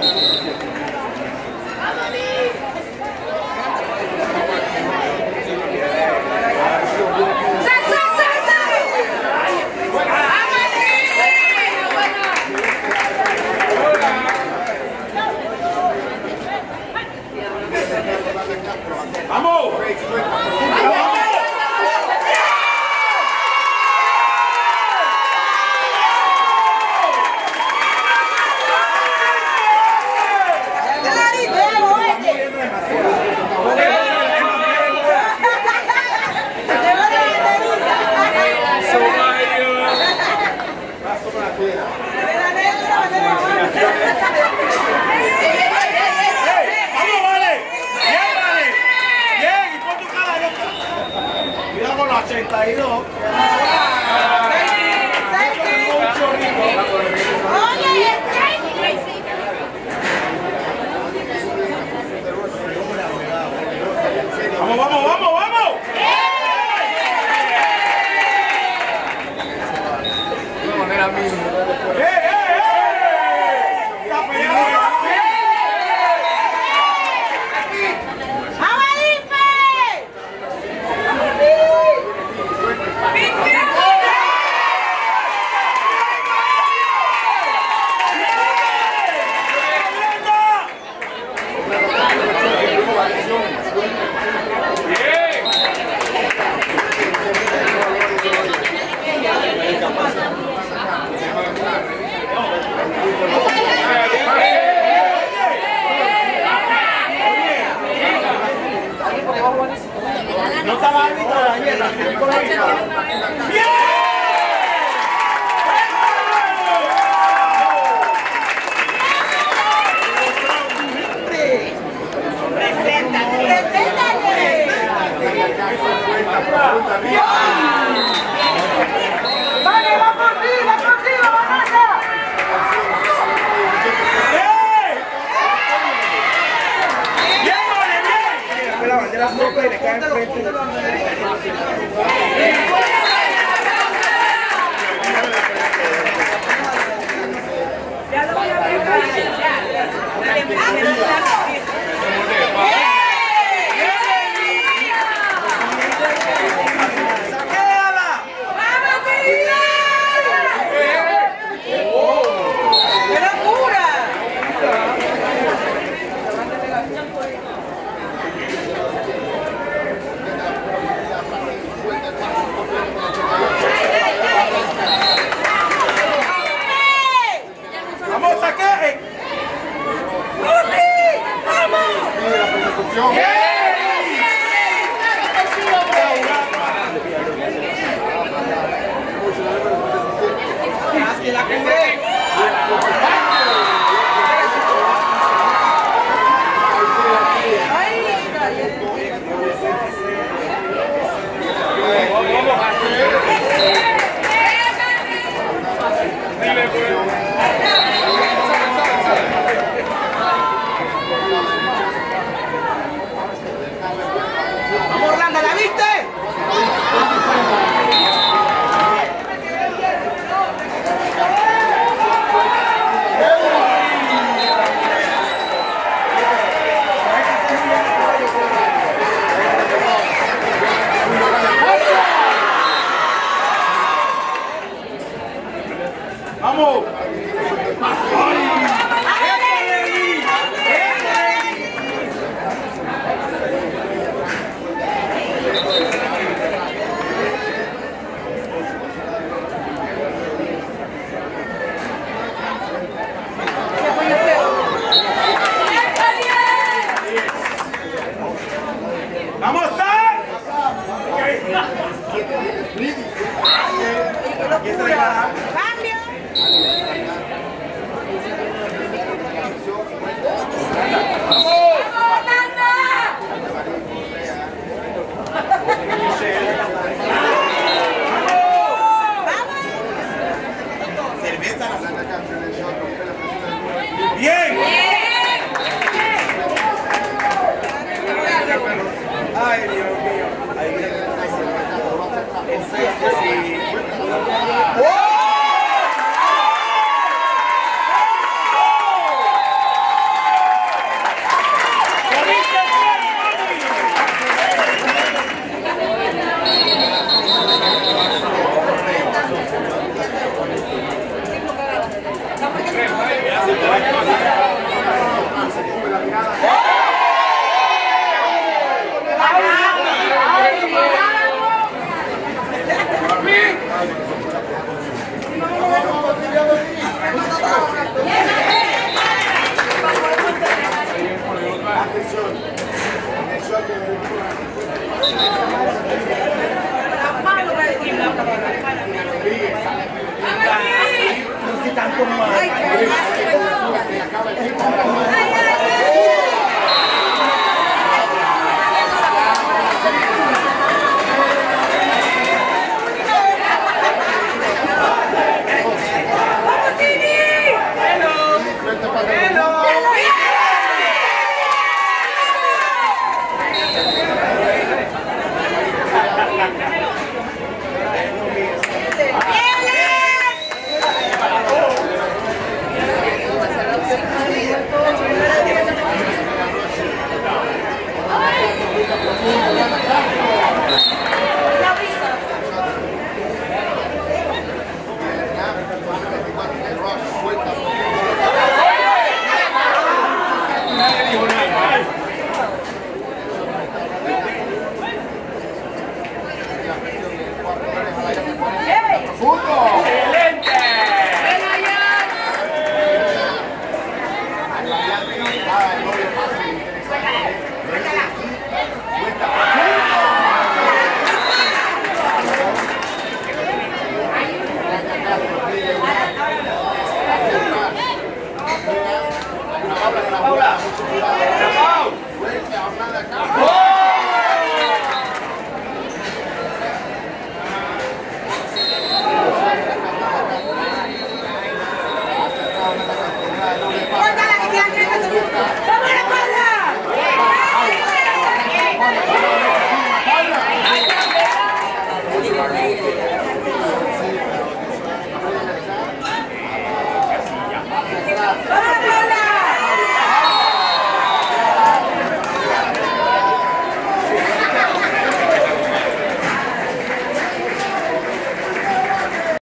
何 Yeah.